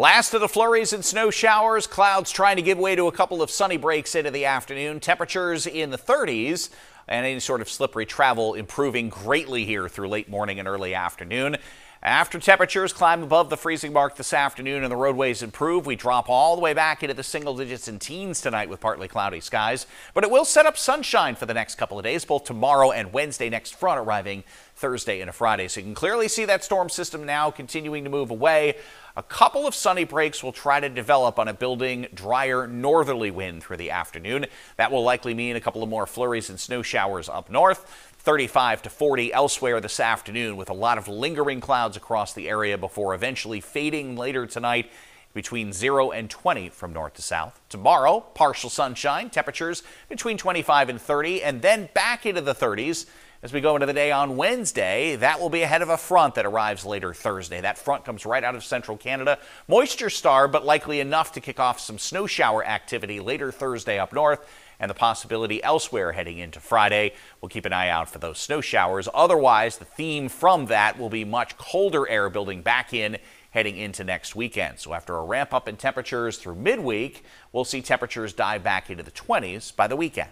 Last of the flurries and snow showers, clouds trying to give way to a couple of sunny breaks into the afternoon. Temperatures in the 30s and any sort of slippery travel improving greatly here through late morning and early afternoon. After temperatures climb above the freezing mark this afternoon and the roadways improve, we drop all the way back into the single digits and teens tonight with partly cloudy skies. But it will set up sunshine for the next couple of days, both tomorrow and Wednesday next front arriving Thursday and a Friday. So you can clearly see that storm system now continuing to move away. A couple of sunny breaks will try to develop on a building drier northerly wind through the afternoon. That will likely mean a couple of more flurries and snow showers up north. 35 to 40 elsewhere this afternoon with a lot of lingering clouds across the area before eventually fading later tonight between 0 and 20 from north to south. Tomorrow, partial sunshine, temperatures between 25 and 30, and then back into the 30s. As we go into the day on Wednesday, that will be ahead of a front that arrives later Thursday. That front comes right out of central Canada. Moisture star, but likely enough to kick off some snow shower activity later Thursday up north and the possibility elsewhere heading into Friday. We'll keep an eye out for those snow showers. Otherwise, the theme from that will be much colder air building back in heading into next weekend. So after a ramp up in temperatures through midweek, we'll see temperatures dive back into the 20s by the weekend.